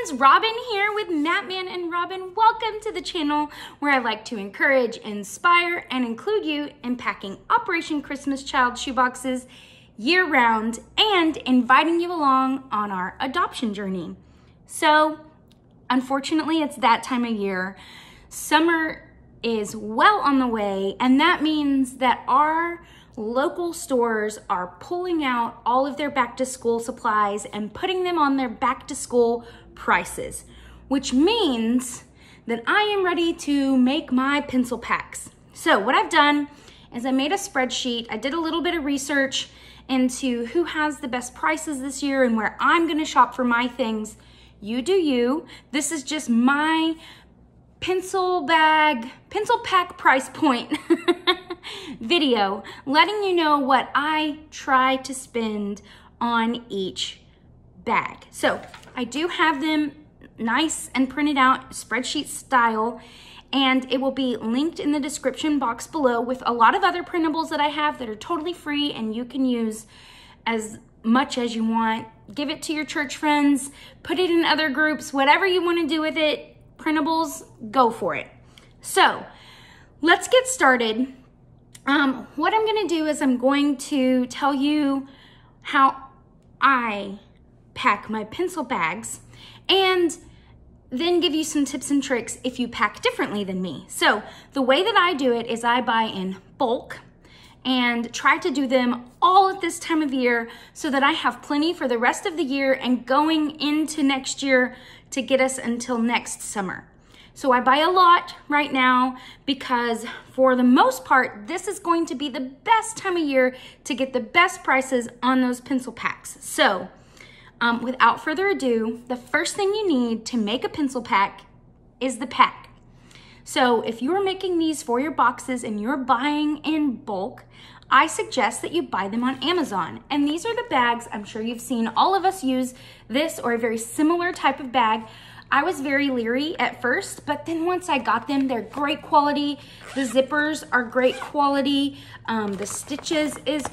friends, Robynn here with Mattman and Robynn. Welcome to the channel where I like to encourage, inspire, and include you in packing Operation Christmas Child shoeboxes year round and inviting you along on our adoption journey. So, unfortunately, it's that time of year. Summer is well on the way, and that means that our local stores are pulling out all of their back to school supplies and putting them on their back to school prices, which means that I am ready to make my pencil packs. So what I've done is I made a spreadsheet. I did a little bit of research into who has the best prices this year and where I'm gonna shop for my things. You do you. This is just my pencil bag, pencil pack price point video letting you know what I try to spend on each bag. So I do have them nice and printed out spreadsheet style and it will be linked in the description box below with a lot of other printables that I have that are totally free and you can use as much as you want. Give it to your church friends, put it in other groups, whatever you want to do with it, printables, go for it. So let's get started. Um, what I'm gonna do is I'm going to tell you how I pack my pencil bags and then give you some tips and tricks if you pack differently than me. So the way that I do it is I buy in bulk and try to do them all at this time of year so that I have plenty for the rest of the year and going into next year to get us until next summer. So I buy a lot right now because for the most part, this is going to be the best time of year to get the best prices on those pencil packs. So um, without further ado, the first thing you need to make a pencil pack is the pack. So if you're making these for your boxes and you're buying in bulk, I suggest that you buy them on Amazon. And these are the bags, I'm sure you've seen all of us use this or a very similar type of bag. I was very leery at first, but then once I got them, they're great quality. The zippers are great quality. Um, the stitches is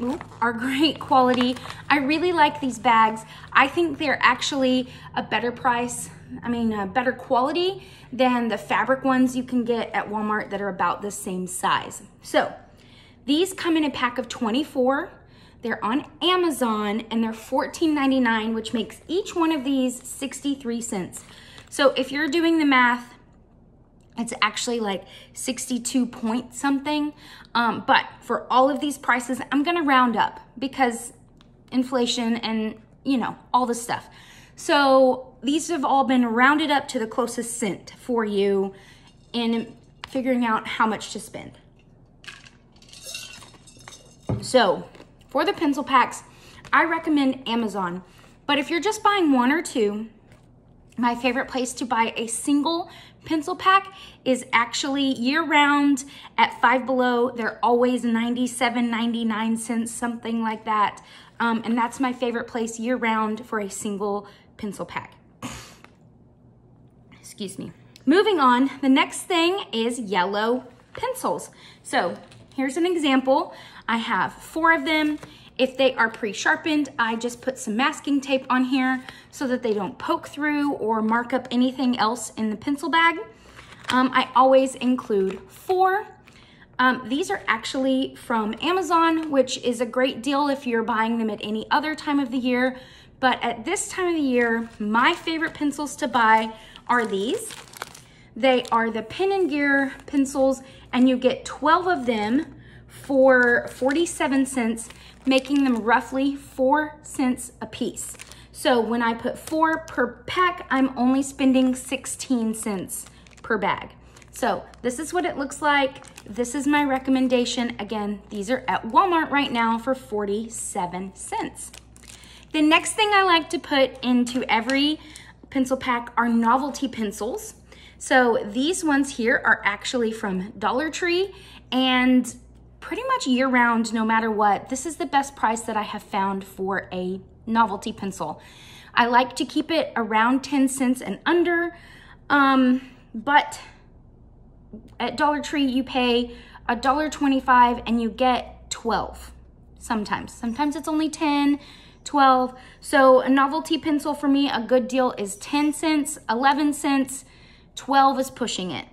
ooh, are great quality. I really like these bags. I think they're actually a better price, I mean, a better quality than the fabric ones you can get at Walmart that are about the same size. So these come in a pack of 24. They're on Amazon and they're $14.99, which makes each one of these 63 cents. So if you're doing the math, it's actually like 62 point something. Um, but for all of these prices, I'm gonna round up because inflation and you know, all this stuff. So these have all been rounded up to the closest cent for you in figuring out how much to spend. So for the pencil packs, I recommend Amazon. But if you're just buying one or two, my favorite place to buy a single pencil pack is actually year round at Five Below. They're always 97, 99 cents, something like that. Um, and that's my favorite place year round for a single pencil pack. Excuse me. Moving on, the next thing is yellow pencils. So here's an example. I have four of them. If they are pre-sharpened, I just put some masking tape on here so that they don't poke through or mark up anything else in the pencil bag. Um, I always include four. Um, these are actually from Amazon, which is a great deal if you're buying them at any other time of the year. But at this time of the year, my favorite pencils to buy are these. They are the Pen and Gear pencils, and you get 12 of them for 47 cents, making them roughly four cents a piece. So when I put four per pack, I'm only spending 16 cents per bag. So this is what it looks like. This is my recommendation. Again, these are at Walmart right now for 47 cents. The next thing I like to put into every pencil pack are novelty pencils. So these ones here are actually from Dollar Tree and pretty much year round, no matter what, this is the best price that I have found for a novelty pencil. I like to keep it around 10 cents and under, um, but at Dollar Tree you pay a dollar 25 and you get 12 sometimes. Sometimes it's only 10, 12. So a novelty pencil for me, a good deal is 10 cents, 11 cents, 12 is pushing it.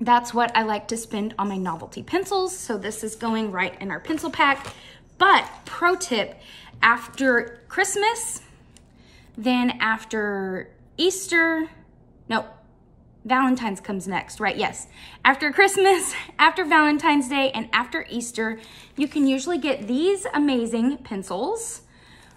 That's what I like to spend on my novelty pencils. So this is going right in our pencil pack. But pro tip, after Christmas, then after Easter, no, Valentine's comes next, right? Yes. After Christmas, after Valentine's Day, and after Easter, you can usually get these amazing pencils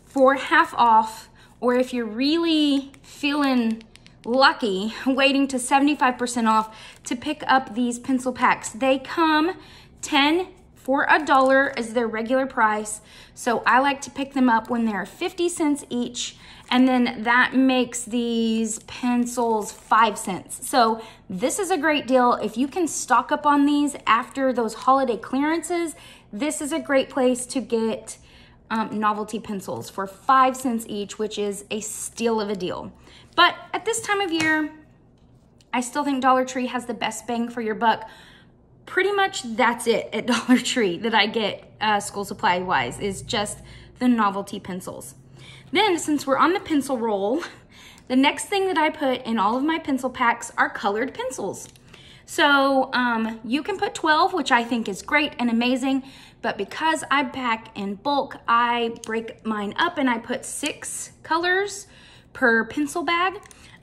for half off, or if you're really feeling lucky, waiting to 75% off to pick up these pencil packs. They come 10 for a dollar is their regular price. So I like to pick them up when they're 50 cents each. And then that makes these pencils five cents. So this is a great deal. If you can stock up on these after those holiday clearances, this is a great place to get um, novelty pencils for five cents each, which is a steal of a deal. But at this time of year, I still think Dollar Tree has the best bang for your buck. Pretty much that's it at Dollar Tree that I get uh, school supply wise is just the novelty pencils. Then since we're on the pencil roll, the next thing that I put in all of my pencil packs are colored pencils. So um, you can put 12, which I think is great and amazing, but because I pack in bulk, I break mine up and I put six colors per pencil bag.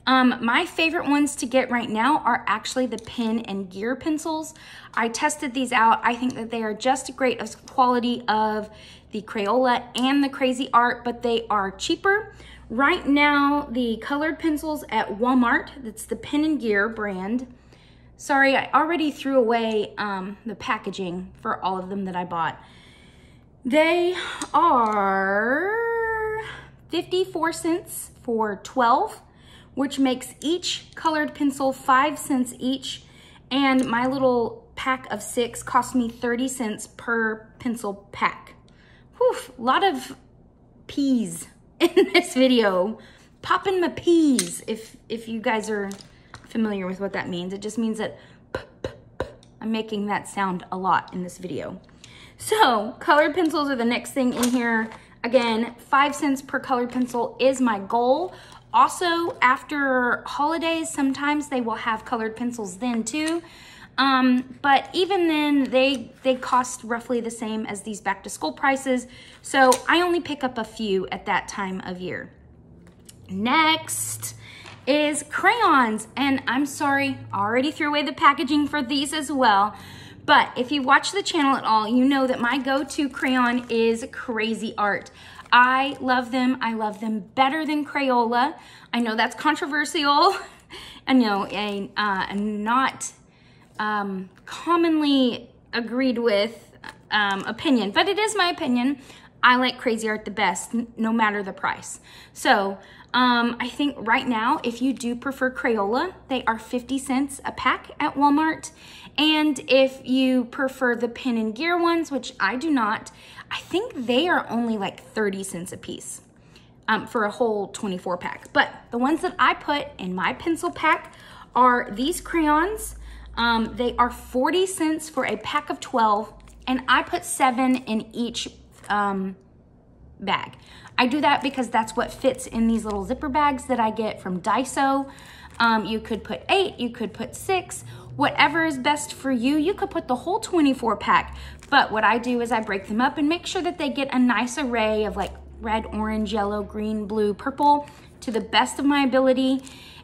Um, my favorite ones to get right now are actually the pen and gear pencils. I tested these out. I think that they are just great as quality of the Crayola and the Cra-Z-Art, but they are cheaper. Right now, the colored pencils at Walmart, that's the Pen and Gear brand, Sorry, I already threw away um, the packaging for all of them that I bought. They are 54 cents for 12, which makes each colored pencil 5 cents each. And my little pack of six cost me 30 cents per pencil pack. Whew, a lot of peas in this video. Popping my peas, if, if you guys are familiar with what that means. It just means that I'm making that sound a lot in this video. So colored pencils are the next thing in here. Again, five cents per colored pencil is my goal. Also, after holidays, sometimes they will have colored pencils then too. Um, but even then, they, they cost roughly the same as these back to school prices. So I only pick up a few at that time of year. Next, is crayons. And I'm sorry, already threw away the packaging for these as well. But if you watch the channel at all, you know that my go-to crayon is Cra-Z-Art. I love them. I love them better than Crayola. I know that's controversial. I know a, uh, not um, commonly agreed with um, opinion, but it is my opinion. I like Cra-Z-Art the best, no matter the price. So um, I think right now, if you do prefer Crayola, they are 50 cents a pack at Walmart. And if you prefer the pen and gear ones, which I do not, I think they are only like 30 cents a piece um, for a whole 24 pack. But the ones that I put in my pencil pack are these crayons. Um, they are 40 cents for a pack of 12, and I put seven in each um, bag. I do that because that's what fits in these little zipper bags that I get from Daiso. Um, you could put eight, you could put six, whatever is best for you. You could put the whole 24 pack, but what I do is I break them up and make sure that they get a nice array of like red, orange, yellow, green, blue, purple to the best of my ability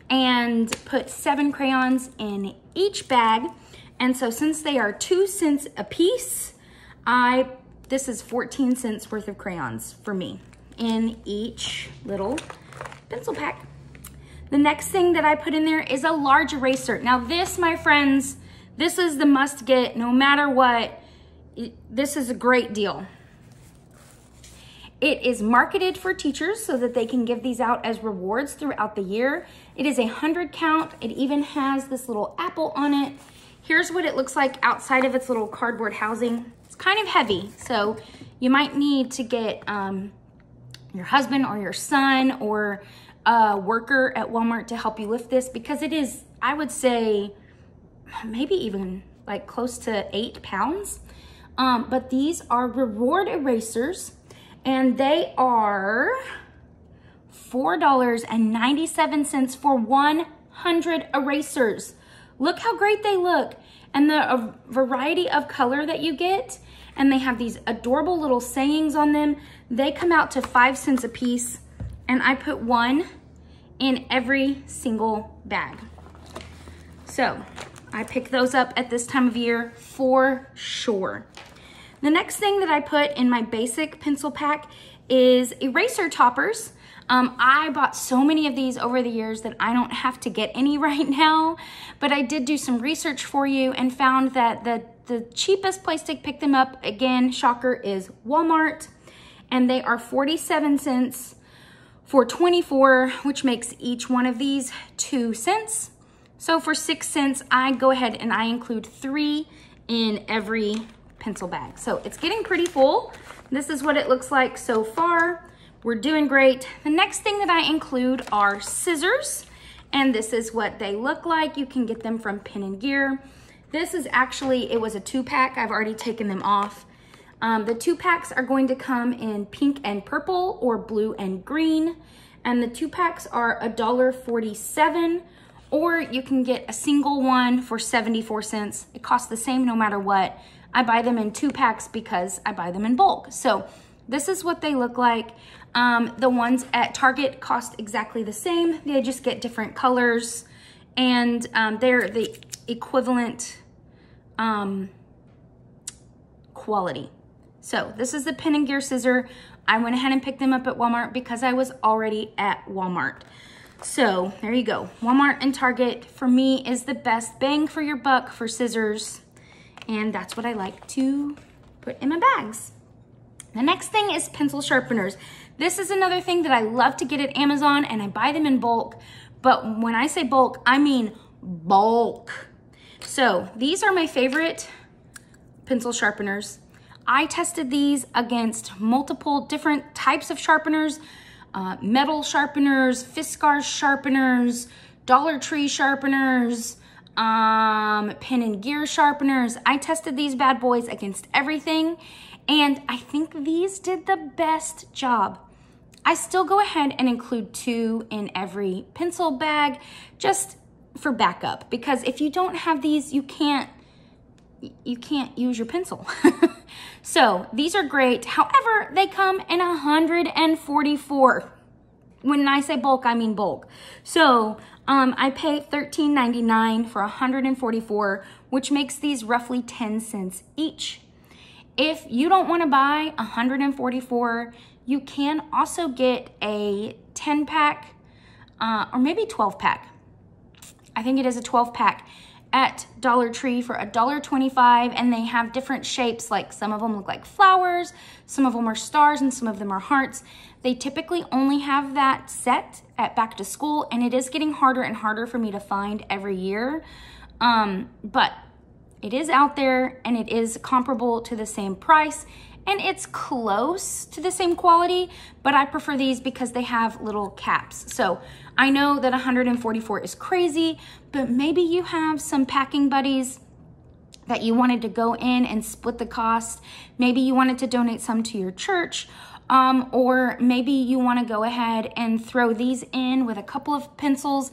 and put seven crayons in each bag. And so since they are two cents a piece, I this is 14 cents worth of crayons for me in each little pencil pack. The next thing that I put in there is a large eraser. Now this, my friends, this is the must get no matter what. This is a great deal. It is marketed for teachers so that they can give these out as rewards throughout the year. It is a 100 count. It even has this little apple on it. Here's what it looks like outside of its little cardboard housing. It's kind of heavy, so you might need to get um, your husband or your son or a worker at Walmart to help you lift this because it is, I would say, maybe even like close to eight pounds. Um, but these are reward erasers And they are $4.97 for 100 erasers. Look how great they look. And the uh, variety of color that you get, and they have these adorable little sayings on them. They come out to five cents a piece, and I put one in every single bag. So I pick those up at this time of year for sure. The next thing that I put in my basic pencil pack is eraser toppers. Um, I bought so many of these over the years that I don't have to get any right now, but I did do some research for you and found that the, the cheapest place to pick them up, again, shocker, is Walmart, and they are 47 cents for 24, which makes each one of these two cents. So for six cents, I go ahead and I include three in every pencil bag. So it's getting pretty full. This is what it looks like so far. We're doing great. The next thing that I include are scissors, and this is what they look like. You can get them from Pen and Gear. This is actually, it was a two pack. I've already taken them off. Um, the two packs are going to come in pink and purple or blue and green. And the two packs are $1.47 or you can get a single one for 74 cents. It costs the same no matter what. I buy them in two packs because I buy them in bulk. So this is what they look like. Um, the ones at Target cost exactly the same. They just get different colors and um, they're the equivalent um, quality. So this is the Pen and Gear scissor. I went ahead and picked them up at Walmart because I was already at Walmart. So there you go. Walmart and Target for me is the best bang for your buck for scissors. And that's what I like to put in my bags. The next thing is pencil sharpeners. This is another thing that I love to get at Amazon and I buy them in bulk. But when I say bulk, I mean bulk. So these are my favorite pencil sharpeners. I tested these against multiple different types of sharpeners, uh, metal sharpeners, Fiskars sharpeners, Dollar Tree sharpeners, um, pen and gear sharpeners. I tested these bad boys against everything and I think these did the best job. I still go ahead and include two in every pencil bag just for backup because if you don't have these, you can't you can't use your pencil. so these are great. However, they come in 144. When I say bulk, I mean bulk. So um, I pay $13.99 for 144, which makes these roughly 10 cents each. If you don't want to buy 144, you can also get a 10 pack uh, or maybe 12 pack. I think it is a 12 pack at Dollar Tree for $1.25 and they have different shapes like some of them look like flowers, some of them are stars and some of them are hearts. They typically only have that set at back to school and it is getting harder and harder for me to find every year. Um, but it is out there and it is comparable to the same price and it's close to the same quality, but I prefer these because they have little caps. So I know that 144 is crazy, but maybe you have some packing buddies that you wanted to go in and split the cost. Maybe you wanted to donate some to your church, um, or maybe you want to go ahead and throw these in with a couple of pencils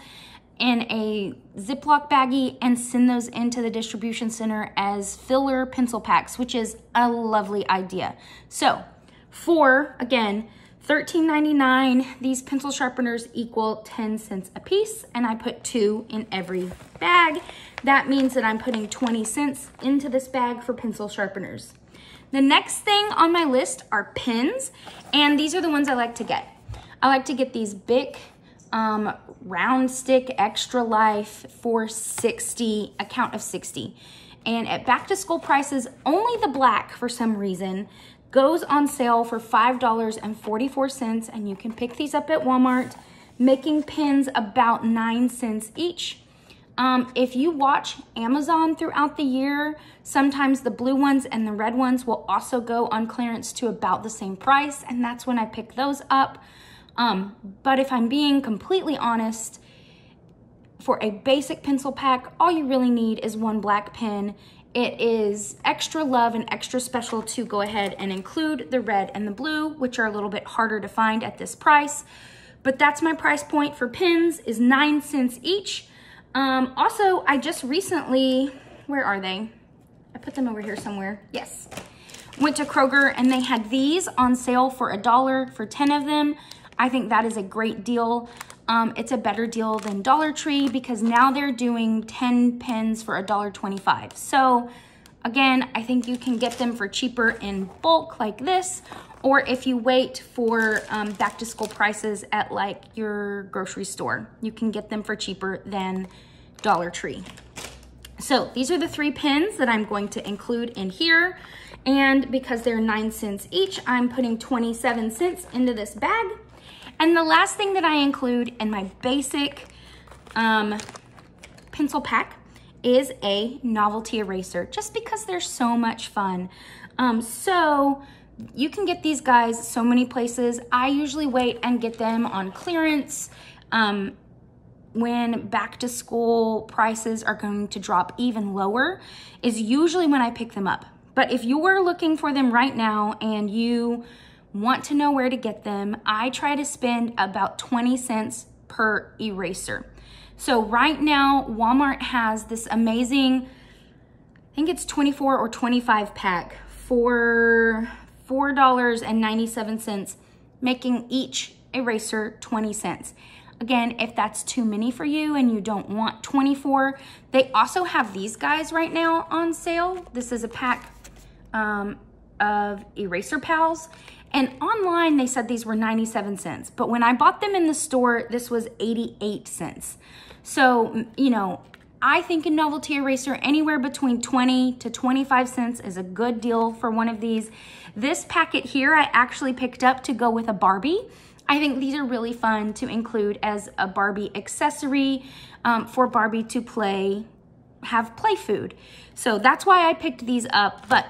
in a Ziploc baggie and send those into the distribution center as filler pencil packs, which is a lovely idea. So for, again, $13.99, these pencil sharpeners equal 10 cents a piece, and I put two in every bag. That means that I'm putting 20 cents into this bag for pencil sharpeners. The next thing on my list are pens, and these are the ones I like to get. I like to get these Bic um, round stick extra life for 60, a count of 60. And at back to school prices, only the black for some reason goes on sale for $5.44 and you can pick these up at Walmart, making pins about nine cents each. Um, if you watch Amazon throughout the year, sometimes the blue ones and the red ones will also go on clearance to about the same price, and that's when I pick those up. Um, but if I'm being completely honest, for a basic pencil pack, all you really need is one black pen it is extra love and extra special to go ahead and include the red and the blue, which are a little bit harder to find at this price. But that's my price point for pens is nine cents each. Um, also, I just recently, where are they? I put them over here somewhere. Yes. Went to Kroger and they had these on sale for a dollar for 10 of them. I think that is a great deal. Um, it's a better deal than Dollar Tree because now they're doing 10 pins for a dollar 25. So again, I think you can get them for cheaper in bulk like this, or if you wait for um, back to school prices at like your grocery store, you can get them for cheaper than Dollar Tree. So these are the three pins that I'm going to include in here. And because they're nine cents each, I'm putting 27 cents into this bag. And the last thing that I include in my basic um, pencil pack is a novelty eraser, just because they're so much fun. Um, so you can get these guys so many places. I usually wait and get them on clearance. Um, when back to school prices are going to drop even lower is usually when I pick them up. But if you're looking for them right now and you want to know where to get them, I try to spend about 20 cents per eraser. So right now, Walmart has this amazing, I think it's 24 or 25 pack for $4.97, making each eraser 20 cents. Again, if that's too many for you and you don't want 24, they also have these guys right now on sale. This is a pack um, of Eraser Pals. And online, they said these were 97 cents. But when I bought them in the store, this was 88 cents. So, you know, I think a novelty eraser anywhere between 20 to 25 cents is a good deal for one of these. This packet here I actually picked up to go with a Barbie. I think these are really fun to include as a Barbie accessory um, for Barbie to play, have play food. So that's why I picked these up, but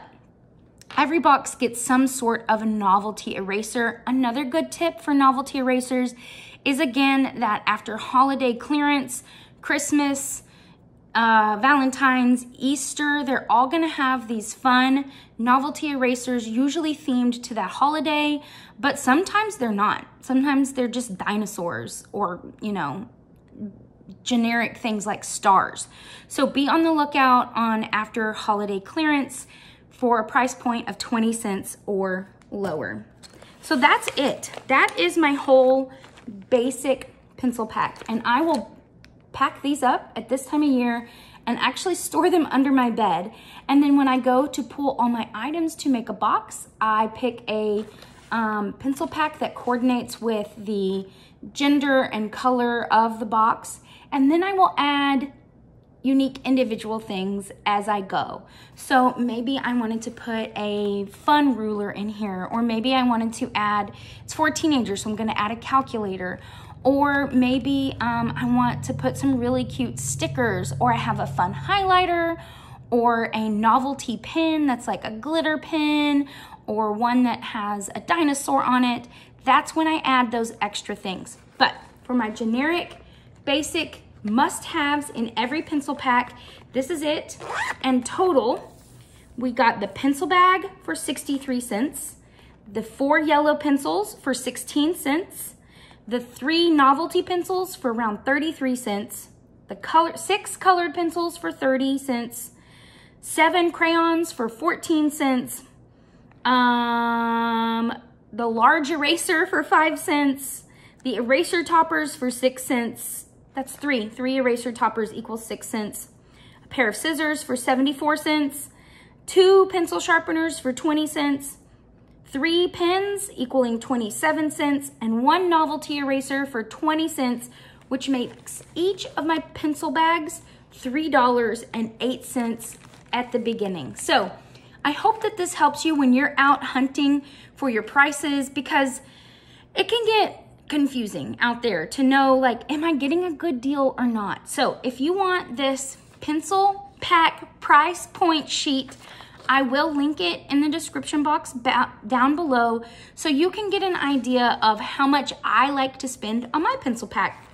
every box gets some sort of a novelty eraser. Another good tip for novelty erasers is again that after holiday clearance, Christmas, uh, Valentine's, Easter, they're all gonna have these fun novelty erasers, usually themed to that holiday, but sometimes they're not. Sometimes they're just dinosaurs or, you know, generic things like stars. So be on the lookout on after holiday clearance for a price point of 20 cents or lower. So that's it. That is my whole basic pencil pack. And I will pack these up at this time of year and actually store them under my bed. And then when I go to pull all my items to make a box, I pick a um, pencil pack that coordinates with the gender and color of the box. And then I will add unique individual things as I go. So maybe I wanted to put a fun ruler in here, or maybe I wanted to add, it's for teenagers, so I'm gonna add a calculator, or maybe um, I want to put some really cute stickers, or I have a fun highlighter, or a novelty pin that's like a glitter pin, or one that has a dinosaur on it. That's when I add those extra things. But for my generic, basic must-haves in every pencil pack, this is it. And total, we got the pencil bag for 63 cents, the four yellow pencils for 16 cents, the three novelty pencils for around 33 cents, the color six colored pencils for 30 cents, seven crayons for 14 cents, um, the large eraser for five cents, the eraser toppers for six cents. That's three. Three eraser toppers equals six cents. A pair of scissors for 74 cents. Two pencil sharpeners for 20 cents three pens equaling 27 cents, and one novelty eraser for 20 cents, which makes each of my pencil bags $3.08 at the beginning. So I hope that this helps you when you're out hunting for your prices because it can get confusing out there to know like, am I getting a good deal or not? So if you want this pencil pack price point sheet, I will link it in the description box down below so you can get an idea of how much I like to spend on my pencil pack.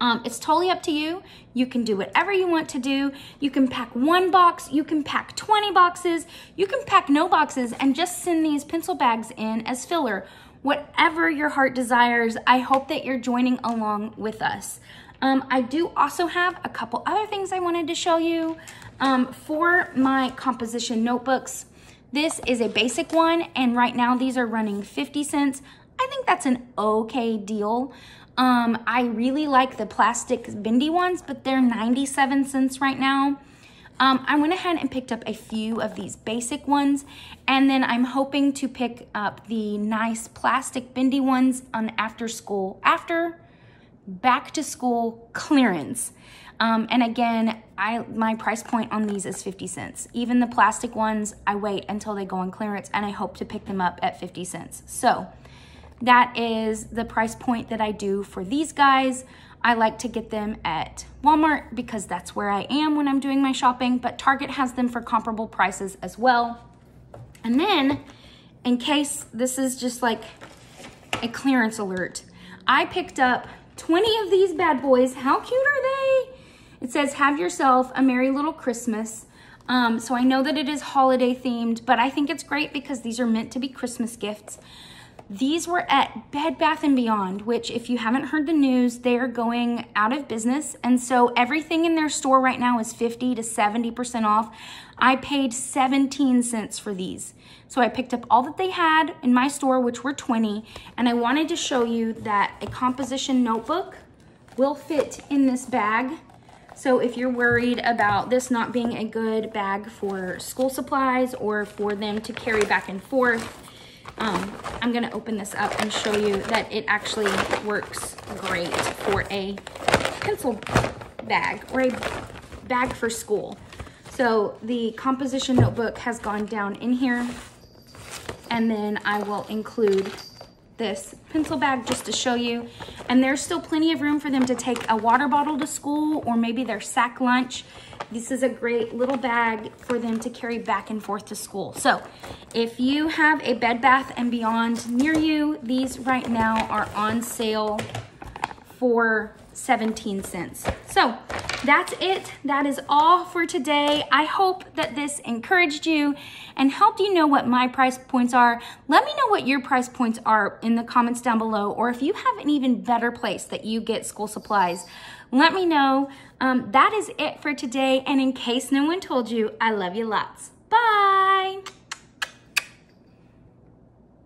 Um, it's totally up to you. You can do whatever you want to do. You can pack one box, you can pack 20 boxes, you can pack no boxes and just send these pencil bags in as filler. Whatever your heart desires, I hope that you're joining along with us. Um, I do also have a couple other things I wanted to show you. Um, for my composition notebooks, this is a basic one, and right now these are running 50 cents. I think that's an okay deal. Um, I really like the plastic bendy ones, but they're 97 cents right now. Um, I went ahead and picked up a few of these basic ones, and then I'm hoping to pick up the nice plastic bendy ones on after school, after back to school clearance. Um, and again, I my price point on these is 50 cents. Even the plastic ones, I wait until they go on clearance and I hope to pick them up at 50 cents. So that is the price point that I do for these guys. I like to get them at Walmart because that's where I am when I'm doing my shopping, but Target has them for comparable prices as well. And then, in case this is just like a clearance alert, I picked up 20 of these bad boys. How cute are they? It says, have yourself a merry little Christmas. Um, so I know that it is holiday themed, but I think it's great because these are meant to be Christmas gifts. These were at Bed Bath & Beyond, which if you haven't heard the news, they're going out of business. And so everything in their store right now is 50 to 70% off. I paid 17 cents for these. So I picked up all that they had in my store, which were 20, and I wanted to show you that a composition notebook will fit in this bag. So if you're worried about this not being a good bag for school supplies or for them to carry back and forth, um, I'm gonna open this up and show you that it actually works great for a pencil bag or a bag for school. So the composition notebook has gone down in here and then I will include this pencil bag just to show you. And there's still plenty of room for them to take a water bottle to school or maybe their sack lunch. This is a great little bag for them to carry back and forth to school. So if you have a Bed Bath & Beyond near you, these right now are on sale for 17 cents. So that's it. That is all for today. I hope that this encouraged you and helped you know what my price points are. Let me know what your price points are in the comments down below, or if you have an even better place that you get school supplies, let me know. Um, that is it for today. And in case no one told you, I love you lots.